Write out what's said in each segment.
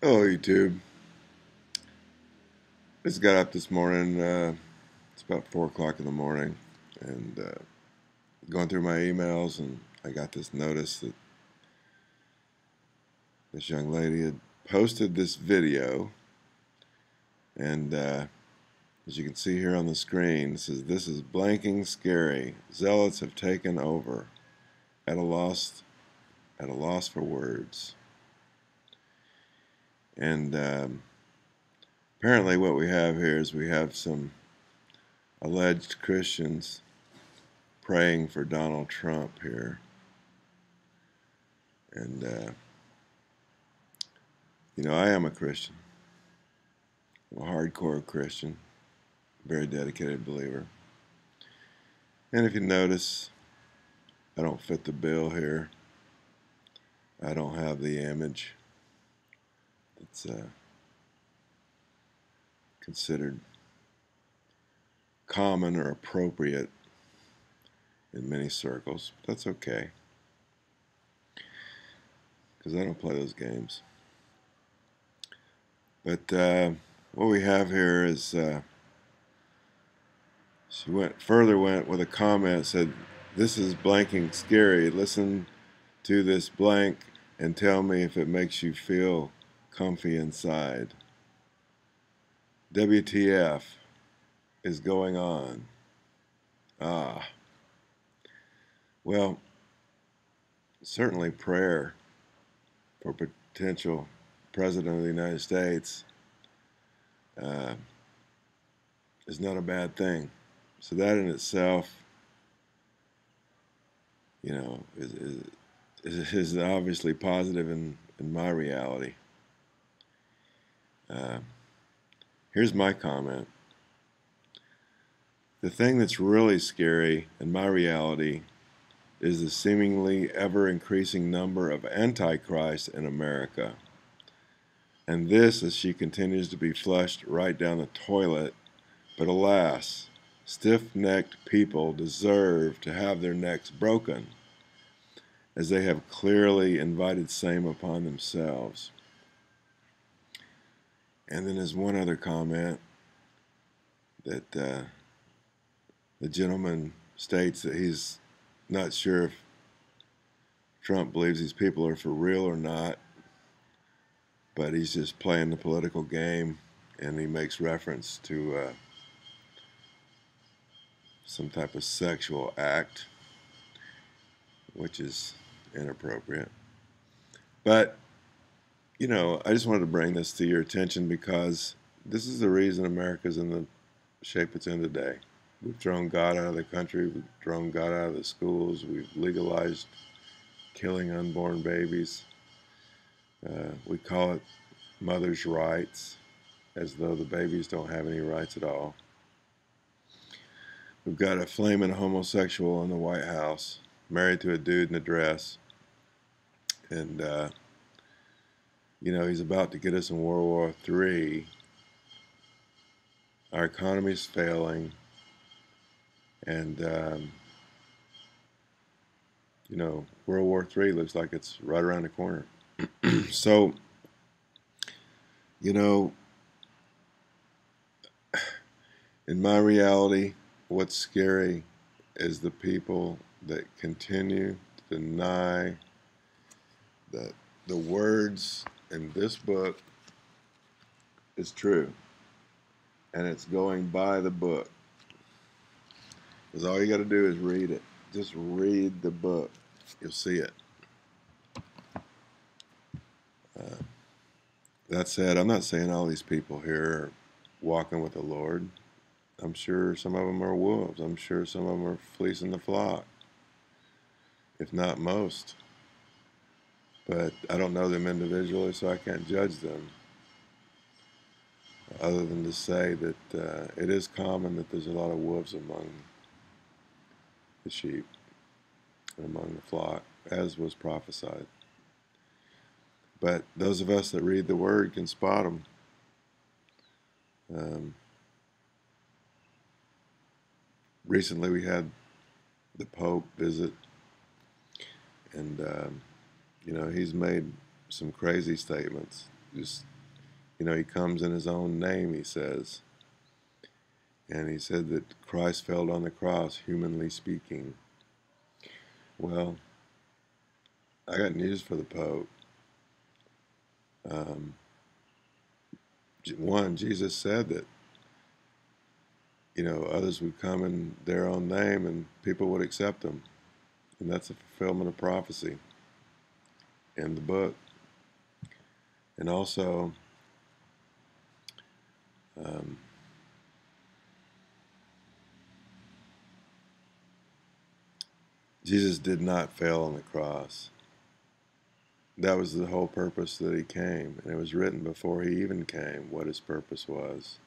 Hello, YouTube. Just got up this morning. Uh, it's about 4 o'clock in the morning. And uh, going through my emails, and I got this notice that this young lady had posted this video. And uh, as you can see here on the screen, it says, This is blanking scary. Zealots have taken over. At a loss, at a loss for words. And um, apparently, what we have here is we have some alleged Christians praying for Donald Trump here. And, uh, you know, I am a Christian, I'm a hardcore Christian, very dedicated believer. And if you notice, I don't fit the bill here. I don't have the image it's uh, considered common or appropriate in many circles. But that's okay. Because I don't play those games. But uh, what we have here is uh, she went further went with a comment said this is blanking scary listen to this blank and tell me if it makes you feel comfy inside. WTF is going on? Ah. Well, certainly prayer for potential president of the United States uh, is not a bad thing. So that in itself, you know, is, is, is obviously positive in, in my reality. Uh, here's my comment. The thing that's really scary in my reality is the seemingly ever increasing number of antichrists in America. And this as she continues to be flushed right down the toilet. But alas, stiff necked people deserve to have their necks broken, as they have clearly invited same upon themselves. And then there's one other comment that uh, the gentleman states that he's not sure if Trump believes these people are for real or not, but he's just playing the political game, and he makes reference to uh, some type of sexual act, which is inappropriate. But you know, I just wanted to bring this to your attention because this is the reason America's in the shape it's in today. We've thrown God out of the country, we've thrown God out of the schools, we've legalized killing unborn babies. Uh, we call it mother's rights, as though the babies don't have any rights at all. We've got a flaming homosexual in the White House, married to a dude in a dress. And, uh, you know, he's about to get us in World War III. Our economy is failing. And, um, you know, World War III looks like it's right around the corner. so, you know, in my reality, what's scary is the people that continue to deny that the words in this book is true. And it's going by the book. Because all you got to do is read it. Just read the book. You'll see it. Uh, that said, I'm not saying all these people here are walking with the Lord. I'm sure some of them are wolves. I'm sure some of them are fleecing the flock, if not most but I don't know them individually, so I can't judge them. Other than to say that uh, it is common that there's a lot of wolves among the sheep and among the flock, as was prophesied. But those of us that read the Word can spot them. Um, recently, we had the Pope visit, and um, you know, he's made some crazy statements, just You know, he comes in his own name, he says. And he said that Christ fell on the cross, humanly speaking. Well, I got news for the Pope. Um, one, Jesus said that, you know, others would come in their own name and people would accept them. And that's a fulfillment of prophecy in the book. And also, um, Jesus did not fail on the cross. That was the whole purpose that he came, and it was written before he even came what his purpose was.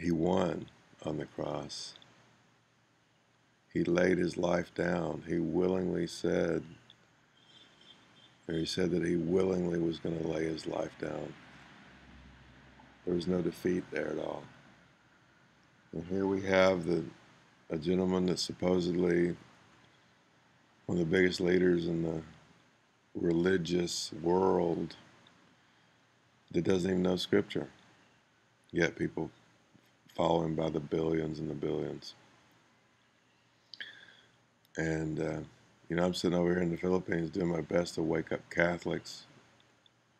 He won on the cross. He laid his life down. He willingly said, or he said that he willingly was going to lay his life down. There was no defeat there at all. And here we have the a gentleman that's supposedly one of the biggest leaders in the religious world that doesn't even know scripture. Yet people follow him by the billions and the billions. And, uh, you know, I'm sitting over here in the Philippines doing my best to wake up Catholics.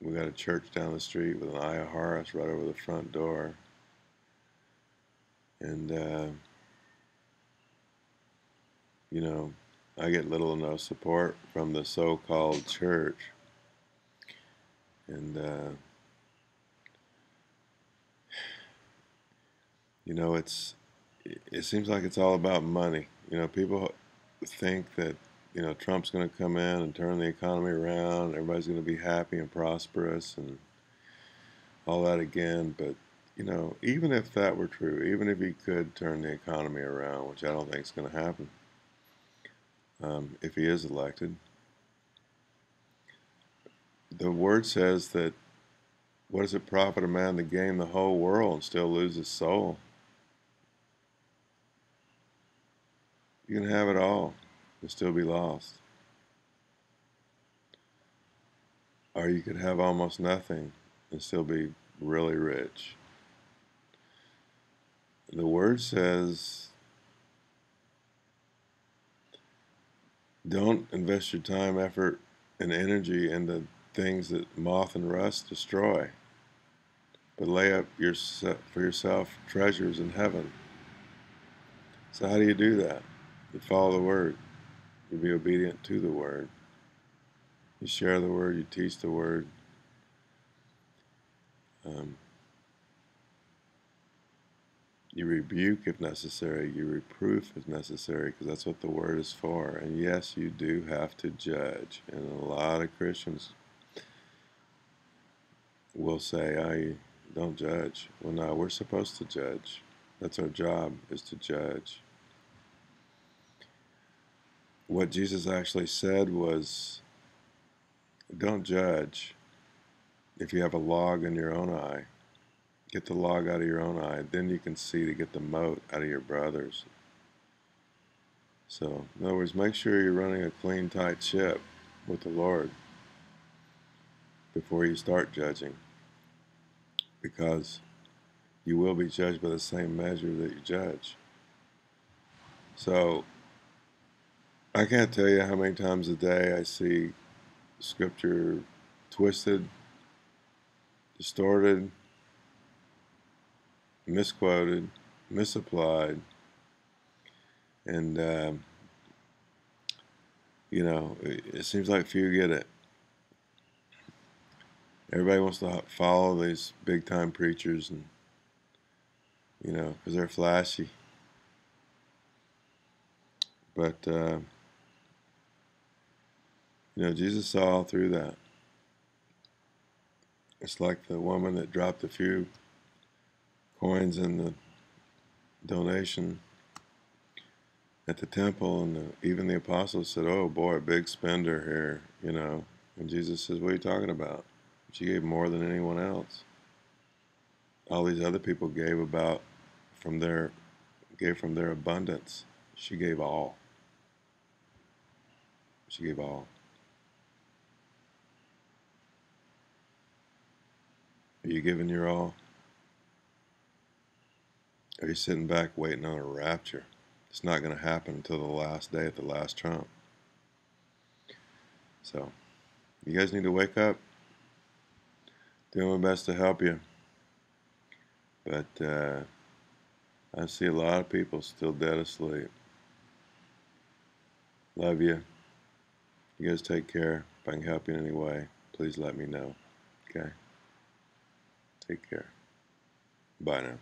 We got a church down the street with an Horus right over the front door. And, uh, you know, I get little or no support from the so-called church. And, uh, you know, it's, it seems like it's all about money. You know, people think that, you know, Trump's going to come in and turn the economy around. Everybody's going to be happy and prosperous and all that again. But, you know, even if that were true, even if he could turn the economy around, which I don't think is going to happen, um, if he is elected. The word says that what does it profit a man to gain the whole world and still lose his soul? You can have it all and still be lost. Or you could have almost nothing and still be really rich. The word says Don't invest your time, effort, and energy into things that moth and rust destroy, but lay up your, for yourself treasures in heaven. So, how do you do that? You follow the Word, you be obedient to the Word, you share the Word, you teach the Word. Um, you rebuke if necessary, you reproof if necessary, because that's what the word is for. And yes, you do have to judge. And a lot of Christians will say, I don't judge. Well, no, we're supposed to judge. That's our job, is to judge. What Jesus actually said was, don't judge if you have a log in your own eye Get the log out of your own eye. Then you can see to get the mote out of your brother's. So, in other words, make sure you're running a clean, tight ship with the Lord before you start judging. Because you will be judged by the same measure that you judge. So, I can't tell you how many times a day I see scripture twisted, distorted, misquoted, misapplied, and um, you know, it, it seems like few get it. Everybody wants to follow these big time preachers, and you know, because they're flashy. But uh, you know, Jesus saw through that. It's like the woman that dropped a few coins in the donation at the temple, and the, even the apostles said, "Oh boy, a big spender here," you know. And Jesus says, "What are you talking about? She gave more than anyone else. All these other people gave about from their gave from their abundance. She gave all. She gave all." Are you giving your all? Are you sitting back waiting on a rapture? It's not going to happen until the last day at the last trump. So, you guys need to wake up. Doing my best to help you. But uh, I see a lot of people still dead asleep. Love you. You guys take care. If I can help you in any way, please let me know. Okay? Take care. Bye now.